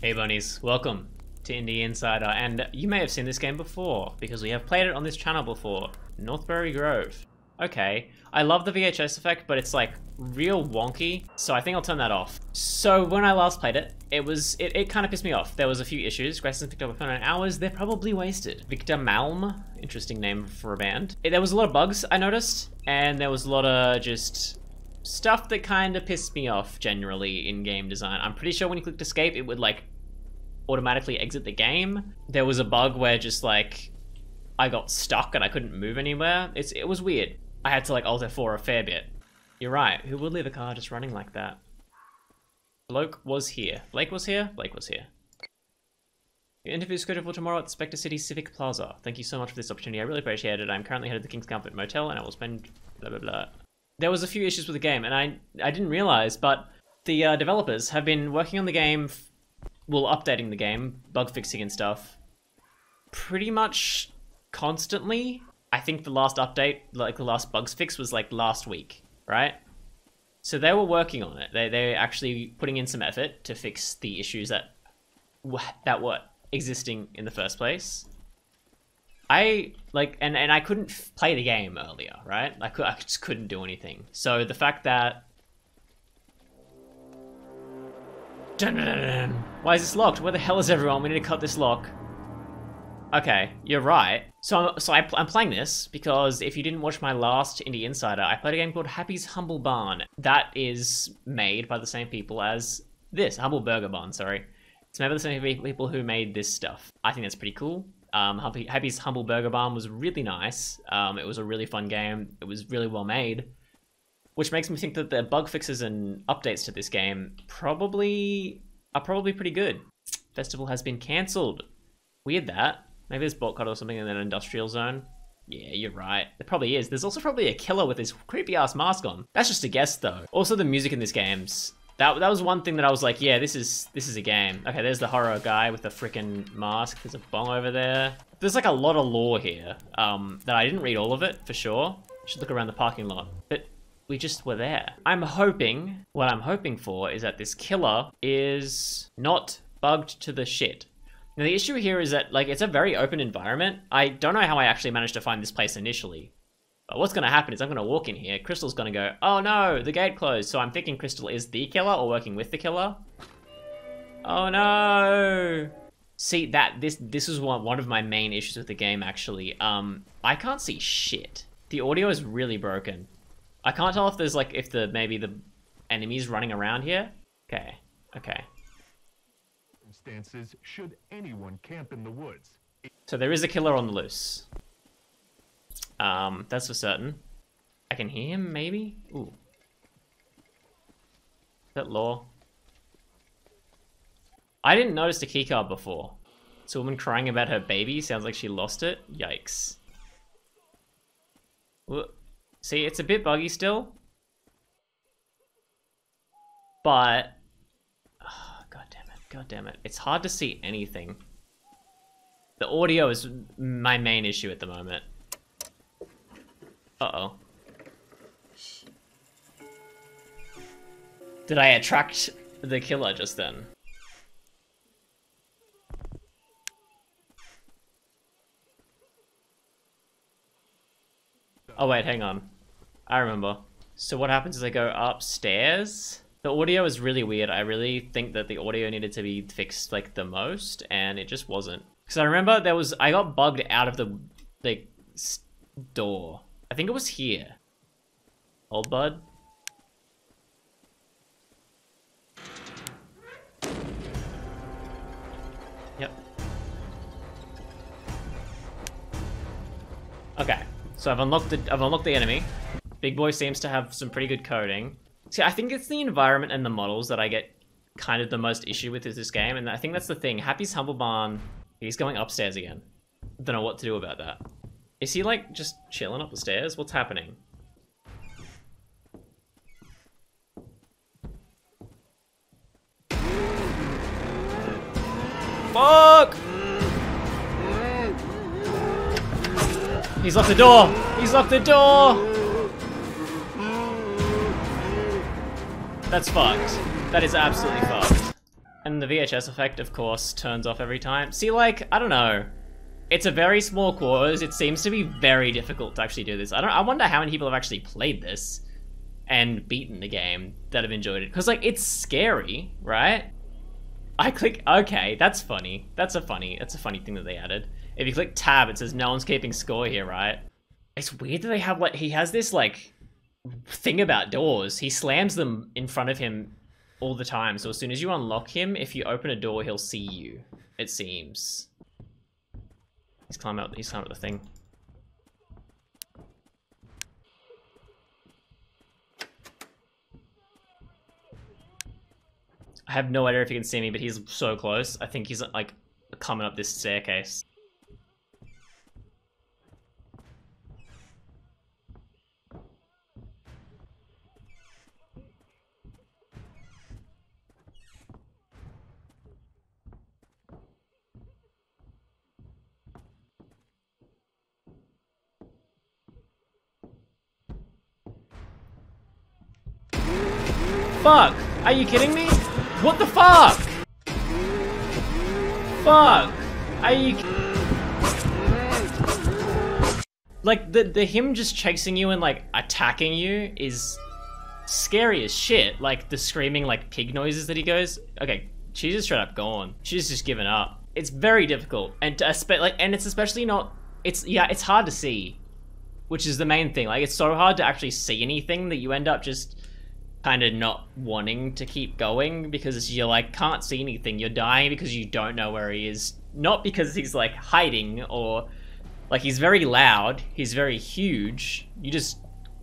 Hey bunnies, welcome to Indie Insider, and you may have seen this game before, because we have played it on this channel before, Northbury Grove. Okay, I love the VHS effect, but it's like real wonky, so I think I'll turn that off. So when I last played it, it was it, it kind of pissed me off. There was a few issues. Grayson picked up a phone in hours. They're probably wasted. Victor Malm, interesting name for a band. It, there was a lot of bugs I noticed, and there was a lot of just stuff that kind of pissed me off generally in game design. I'm pretty sure when you clicked escape, it would like automatically exit the game. There was a bug where just like I got stuck and I couldn't move anywhere. It's it was weird. I had to like alter F4 a fair bit. You're right. Who would leave a car just running like that? Bloke was here. Blake was here? Blake was here. Your interview is scheduled for tomorrow at the Spectre City Civic Plaza. Thank you so much for this opportunity. I really appreciate it. I'm currently headed to the King's Comfort Motel and I will spend blah blah blah. There was a few issues with the game and I I didn't realize, but the uh, developers have been working on the game, well, updating the game, bug fixing and stuff, pretty much constantly. I think the last update, like the last bugs fix, was like last week, right? So they were working on it. They they're actually putting in some effort to fix the issues that that were existing in the first place. I like and and I couldn't play the game earlier, right? I could I just couldn't do anything. So the fact that Dun, dun, dun, Why is this locked? Where the hell is everyone? We need to cut this lock. Okay, you're right. So, so I, am playing this because if you didn't watch my last Indie Insider, I played a game called Happy's Humble Barn. That is made by the same people as this, Humble Burger Barn, sorry. It's made by the same people who made this stuff. I think that's pretty cool. Um, Happy, Happy's Humble Burger Barn was really nice. Um, it was a really fun game. It was really well made which makes me think that the bug fixes and updates to this game probably are probably pretty good. Festival has been cancelled. Weird that. Maybe there's bot cut or something in an industrial zone. Yeah, you're right. There probably is. There's also probably a killer with his creepy ass mask on. That's just a guess though. Also the music in this game's that that was one thing that I was like, yeah, this is this is a game. Okay, there's the horror guy with the freaking mask. There's a bong over there. There's like a lot of lore here. Um, that I didn't read all of it for sure. Should look around the parking lot. But we just were there. I'm hoping, what I'm hoping for is that this killer is not bugged to the shit. Now the issue here is that like it's a very open environment. I don't know how I actually managed to find this place initially. But what's gonna happen is I'm gonna walk in here, Crystal's gonna go, oh no, the gate closed. So I'm thinking Crystal is the killer or working with the killer. Oh no. See that this this is one one of my main issues with the game actually. Um I can't see shit. The audio is really broken. I can't tell if there's like, if the, maybe the enemies running around here. Okay, okay. Circumstances should anyone camp in the woods. So there is a killer on the loose. Um, that's for certain. I can hear him, maybe? Ooh. Is that lore? I didn't notice the keycard before. It's a woman crying about her baby. Sounds like she lost it. Yikes. See, it's a bit buggy still. But... Oh, God damn it. God damn it. It's hard to see anything. The audio is my main issue at the moment. Uh-oh. Did I attract the killer just then? Oh wait, hang on. I remember. So what happens is I go upstairs. The audio is really weird. I really think that the audio needed to be fixed like the most, and it just wasn't. Because I remember there was, I got bugged out of the, the door. I think it was here. Old bud. Yep. Okay. So I've unlocked the I've unlocked the enemy. Big Boy seems to have some pretty good coding. See, I think it's the environment and the models that I get kind of the most issue with this game, and I think that's the thing. Happy's Humble Barn, he's going upstairs again. Don't know what to do about that. Is he like just chilling up the stairs? What's happening? Fuck! He's locked the door! He's locked the door! That's fucked. That is absolutely fucked. And the VHS effect, of course, turns off every time. See, like, I don't know. It's a very small quarters. It seems to be very difficult to actually do this. I don't. I wonder how many people have actually played this and beaten the game that have enjoyed it. Because, like, it's scary, right? I click, okay, that's funny. That's a funny, that's a funny thing that they added. If you click tab, it says no one's keeping score here, right? It's weird that they have, like, he has this, like, thing about doors. He slams them in front of him all the time. So as soon as you unlock him, if you open a door, he'll see you, it seems. He's climbing up, he's climbing up the thing. I have no idea if he can see me, but he's so close. I think he's like coming up this staircase. Fuck! Are you kidding me? What the fuck? Fuck! Are you... Like, the, the him just chasing you and, like, attacking you is scary as shit. Like, the screaming, like, pig noises that he goes. Okay, she's just straight up gone. She's just given up. It's very difficult. And, to, like, and it's especially not... It's, yeah, it's hard to see. Which is the main thing. Like, it's so hard to actually see anything that you end up just kind of not wanting to keep going because you like can't see anything. You're dying because you don't know where he is. Not because he's like hiding or like he's very loud, he's very huge. You just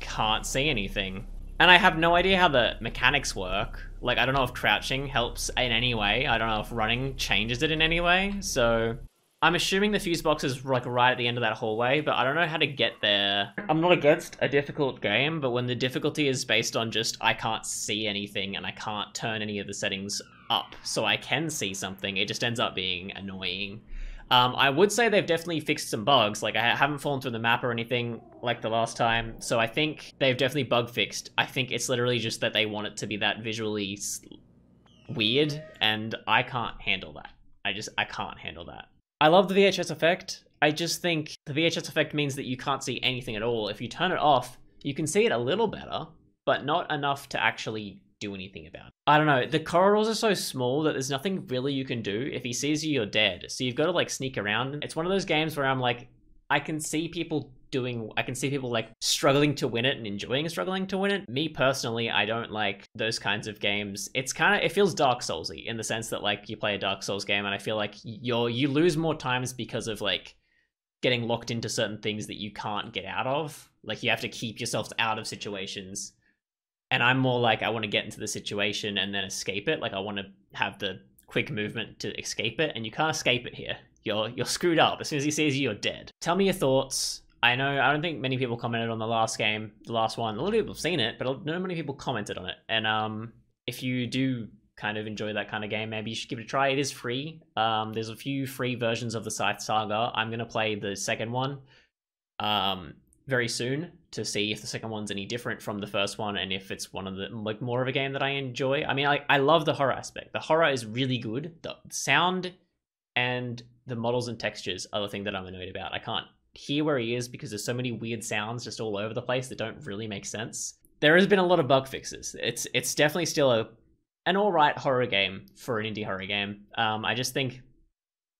can't see anything. And I have no idea how the mechanics work. Like I don't know if crouching helps in any way. I don't know if running changes it in any way. So I'm assuming the fuse box is like right at the end of that hallway, but I don't know how to get there. I'm not against a difficult game, but when the difficulty is based on just I can't see anything and I can't turn any of the settings up so I can see something, it just ends up being annoying. Um, I would say they've definitely fixed some bugs. Like, I haven't fallen through the map or anything like the last time, so I think they've definitely bug fixed. I think it's literally just that they want it to be that visually weird, and I can't handle that. I just, I can't handle that. I love the VHS effect. I just think the VHS effect means that you can't see anything at all. If you turn it off, you can see it a little better, but not enough to actually do anything about it. I don't know. The corridors are so small that there's nothing really you can do. If he sees you, you're dead. So you've got to like sneak around. It's one of those games where I'm like, I can see people doing I can see people like struggling to win it and enjoying struggling to win it. Me personally, I don't like those kinds of games. It's kind of it feels Dark Soulsy in the sense that like you play a Dark Souls game and I feel like you're you lose more times because of like getting locked into certain things that you can't get out of. Like you have to keep yourself out of situations. And I'm more like I want to get into the situation and then escape it. Like I want to have the quick movement to escape it and you can't escape it here. You're you're screwed up. As soon as he sees you, you're dead. Tell me your thoughts. I know I don't think many people commented on the last game, the last one. A lot of people have seen it, but not many people commented on it. And um, if you do kind of enjoy that kind of game, maybe you should give it a try. It is free. Um, there's a few free versions of the Scythe Saga. I'm gonna play the second one um, very soon to see if the second one's any different from the first one and if it's one of the like more of a game that I enjoy. I mean, I, I love the horror aspect. The horror is really good. The sound and the models and textures are the thing that I'm annoyed about. I can't hear where he is because there's so many weird sounds just all over the place that don't really make sense. There has been a lot of bug fixes. It's it's definitely still a an all right horror game for an indie horror game. Um, I just think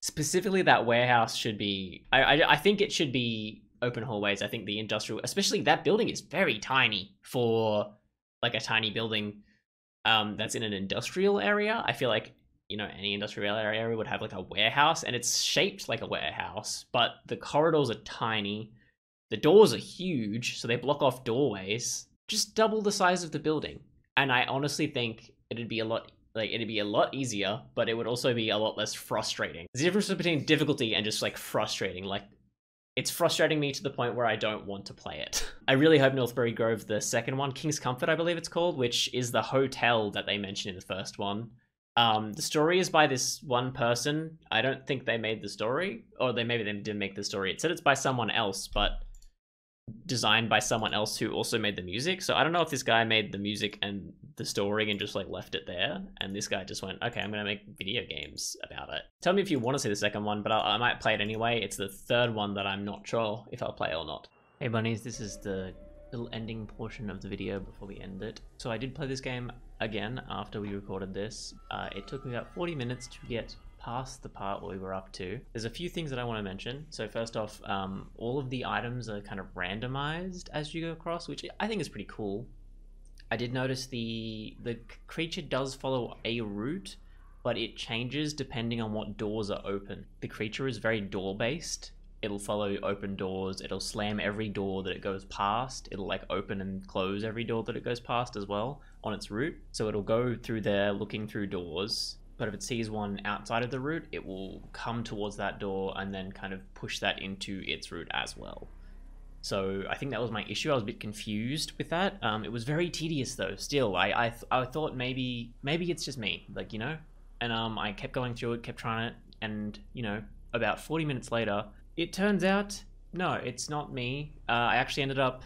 specifically that warehouse should be. I, I I think it should be open hallways. I think the industrial, especially that building, is very tiny for like a tiny building um, that's in an industrial area. I feel like you know any industrial area would have like a warehouse and it's shaped like a warehouse but the corridors are tiny. The doors are huge so they block off doorways just double the size of the building. And i honestly think it'd be a lot like it'd be a lot easier but it would also be a lot less frustrating. The difference between difficulty and just like frustrating. Like it's frustrating me to the point where I don't want to play it. I really hope Northbury Grove, the second one, King's Comfort, I believe it's called, which is the hotel that they mentioned in the first one, um, the story is by this one person. I don't think they made the story, or they maybe they didn't make the story. It said it's by someone else, but designed by someone else who also made the music. So I don't know if this guy made the music and the story and just like left it there. And this guy just went, okay, I'm gonna make video games about it. Tell me if you want to see the second one, but I, I might play it anyway. It's the third one that I'm not sure if I'll play or not. Hey bunnies, this is the little ending portion of the video before we end it. So I did play this game again after we recorded this. Uh, it took me about 40 minutes to get past the part where we were up to. There's a few things that I want to mention. So first off, um, all of the items are kind of randomized as you go across, which I think is pretty cool. I did notice the the creature does follow a route, but it changes depending on what doors are open. The creature is very door based. It'll follow open doors. It'll slam every door that it goes past. It'll like open and close every door that it goes past as well on its route. So it'll go through there looking through doors. But if it sees one outside of the route, it will come towards that door and then kind of push that into its route as well. So I think that was my issue. I was a bit confused with that. Um, it was very tedious though. Still, I I, th- I thought maybe maybe it's just me, like you know. And um, I kept going through it, kept trying it, and you know, about 40 minutes later, it turns out no, it's not me. Uh, I actually ended up.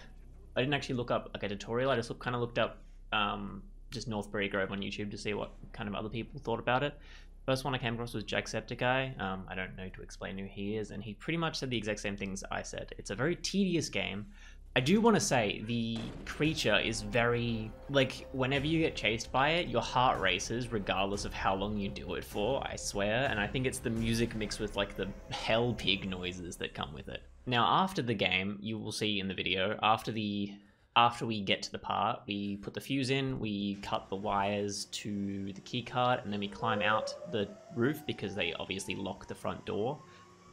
I didn't actually look up like a tutorial. I just look, kind of looked up um, just Northbury Grove on YouTube to see what kind of other people thought about it. First one I came across was Jacksepticeye. Um, I don't know to explain who he is, and he pretty much said the exact same things I said. It's a very tedious game. I do want to say the creature is very like whenever you get chased by it, your heart races regardless of how long you do it for. I swear, and I think it's the music mixed with like the hell pig noises that come with it. Now, after the game, you will see in the video after the after we get to the part, we put the fuse in, we cut the wires to the keycard, and then we climb out the roof because they obviously lock the front door.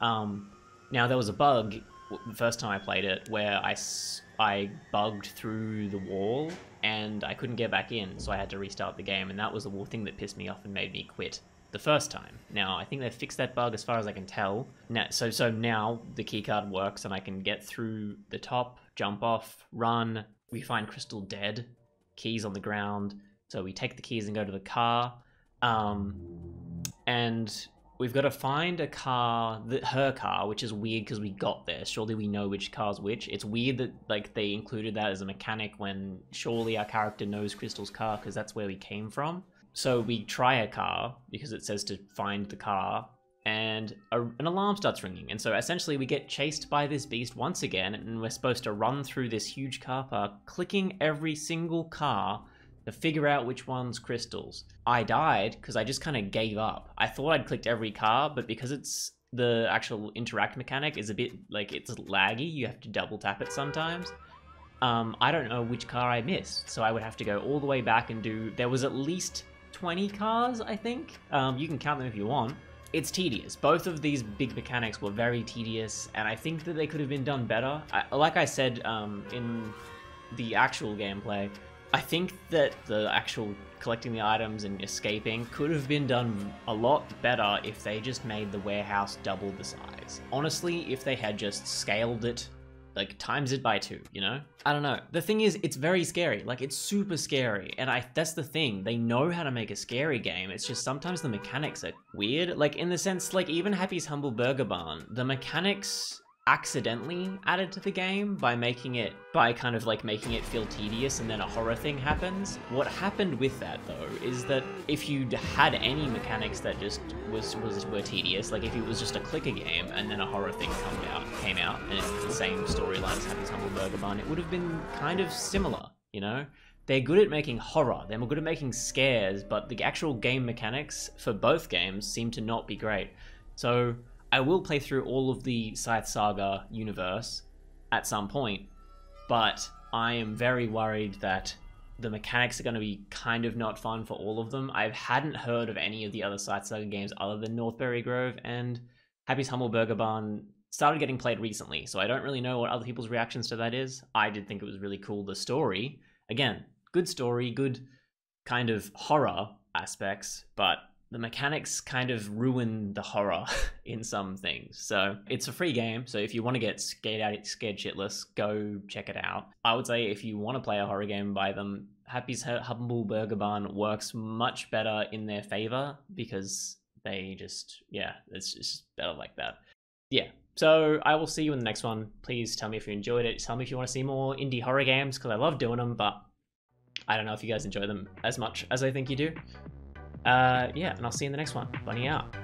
Um, now, there was a bug the first time I played it where I, I bugged through the wall and I couldn't get back in, so I had to restart the game, and that was the thing that pissed me off and made me quit the first time. Now, I think they've fixed that bug as far as I can tell. Now, so so now the keycard works and I can get through the top, jump off, run. We find Crystal dead, keys on the ground. So we take the keys and go to the car. Um, and we've got to find a car, that her car, which is weird because we got there. Surely we know which car's which. It's weird that like they included that as a mechanic when surely our character knows Crystal's car because that's where we came from. So we try a car because it says to find the car, and a, an alarm starts ringing. And so essentially, we get chased by this beast once again, and we're supposed to run through this huge car park, clicking every single car to figure out which one's Crystal's. I died because I just kind of gave up. I thought I'd clicked every car, but because it's the actual interact mechanic is a bit like it's laggy, you have to double tap it sometimes. Um, I don't know which car I missed, so I would have to go all the way back and do. There was at least 20 cars, I think. Um, you can count them if you want. It's tedious. Both of these big mechanics were very tedious, and I think that they could have been done better. I, like I said um, in the actual gameplay, I think that the actual collecting the items and escaping could have been done a lot better if they just made the warehouse double the size. Honestly, if they had just scaled it like times it by two, you know? I don't know. The thing is, it's very scary. Like it's super scary. And I that's the thing. They know how to make a scary game. It's just sometimes the mechanics are weird. Like in the sense, like even Happy's Humble Burger Barn, the mechanics accidentally added to the game by making it by kind of like making it feel tedious and then a horror thing happens. What happened with that though is that if you had any mechanics that just was was were tedious, like if it was just a clicker game and then a horror thing come out came out and it's the same storyline as Happy's Humble Burger Barn, it would have been kind of similar, you know? They're good at making horror, they're good at making scares, but the actual game mechanics for both games seem to not be great. So I will play through all of the Scythe Saga universe at some point, but I am very worried that the mechanics are going to be kind of not fun for all of them. I hadn't heard of any of the other Scythe Saga games other than Northbury Grove, and Happy's Humble Burger Barn started getting played recently, so I don't really know what other people's reactions to that is. I did think it was really cool. The story, again, good story, good kind of horror aspects, but the mechanics kind of ruin the horror in some things. So it's a free game. So if you want to get scared out, scared shitless, go check it out. I would say if you want to play a horror game, buy them. Happy's Humble Burger Barn works much better in their favor because they just, yeah, it's just better like that. Yeah. So I will see you in the next one. Please tell me if you enjoyed it. Tell me if you want to see more indie horror games because I love doing them, but I don't know if you guys enjoy them as much as I think you do. Uh, yeah, and I'll see you in the next one. Bunny out.